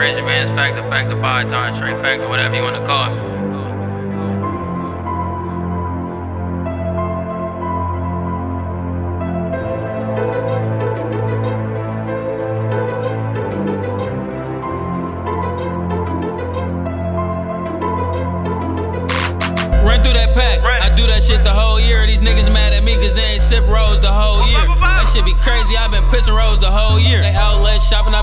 Bands, factor, factor, bar, tar, straight factor, whatever you wanna call it. Run through that pack. I do that shit the whole year. These niggas mad at me cause they ain't sip rose the whole year. That shit be crazy. i been pissing rose the whole year. They outlet shopping. i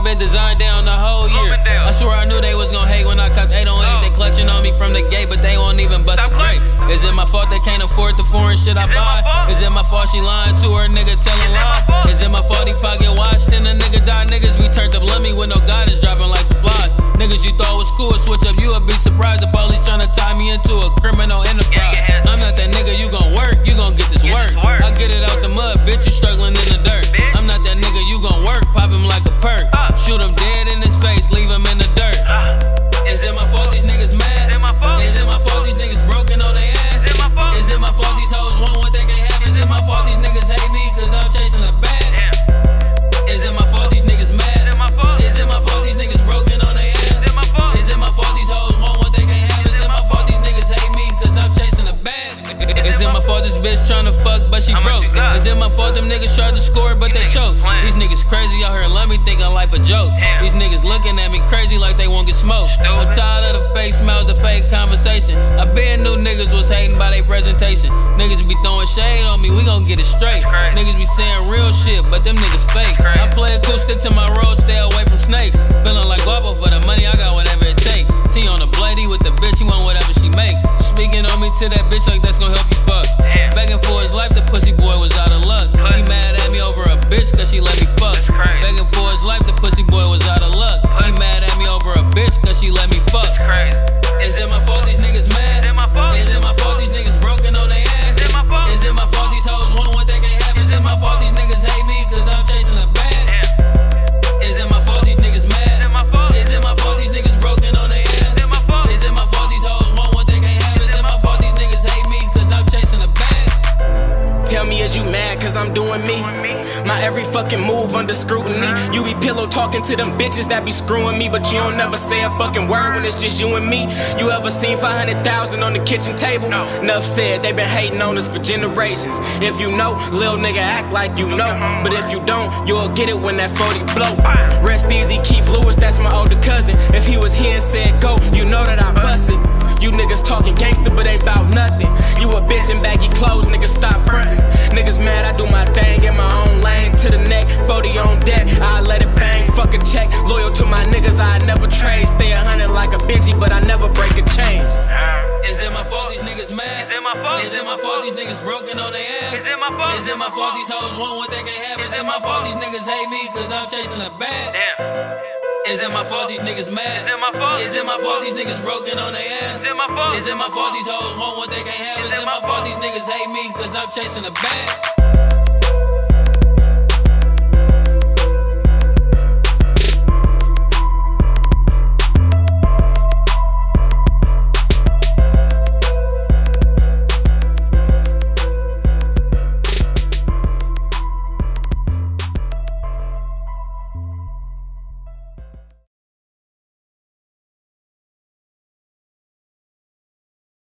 been designed down the whole year. I swear I knew they was gonna hate when I copped 8 on 8. They clutching on me from the gate, but they won't even bust a Stop grape. clutching. Is it my fault they can't afford the foreign shit I Is buy? fault? Is it my fault she lying to her nigga telling it lies? Is it my fault he pocket washed and the nigga died? Fuck but she How much broke? Is it my fault them niggas tried to score but they choke? These niggas crazy out here, let me think of life a joke. These niggas looking at me crazy like they won't get smoked. I'm tired of the fake smiles, the fake conversation. I been knew niggas was hating by their presentation. Niggas be throwing shade on me, we gon' get it straight. Niggas be saying real shit, but them niggas fake. I play acoustic to my Crazy. Is it my fault these niggas mad? Is it my fault? Is it my fault these niggas you mad cause I'm doing me? My every fucking move under scrutiny. You be pillow talking to them bitches that be screwing me, but you don't never say a fucking word when it's just you and me. You ever seen 500,000 on the kitchen table? No. Enough said, they been hating on us for generations. If you know, lil nigga act like you know. But if you don't, you'll get it when that 40 blow. Rest easy, Keith Lewis, that's my older cousin. Niggas broken on their ass? Is it my fault? Is it my fault these hoes want what they can't have? Is it my fault these niggas hate me cause I'm chasing a bag? Damn, Is it my fault these niggas mad? Is it my fault? Is it my fault these niggas broken on their ass? Is it my fault? Is it my fault these hoes want what they can't have? Is it my fault these niggas hate me cause I'm chasing a bag?